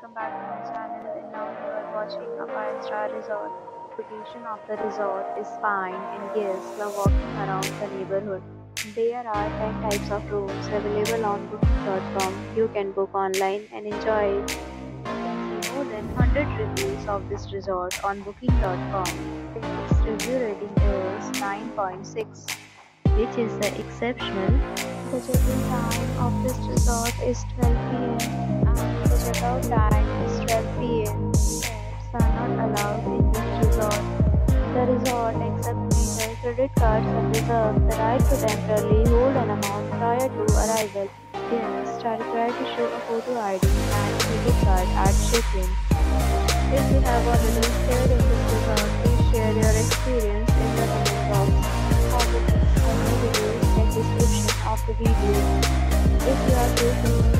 welcome back to my channel and now you are watching a 5 star resort. Location of the resort is fine and guests love walking around the neighborhood. There are 10 types of rooms available on booking.com. You can book online and enjoy it. You can more than 100 reviews of this resort on booking.com. Its review rating is 9.6 which is the exceptional. The check-in time of this resort is 12 pm and the checkout time is 12 pm. Pets are not allowed in this resort. The resort accepts major credit cards and reserves the right to temporarily hold an amount prior to arrival. Guests are required to show a photo ID and credit card at check-in. If you have already stayed in this resort, please share your experience in the comment box. Or the reviews and description of the video. If you are facing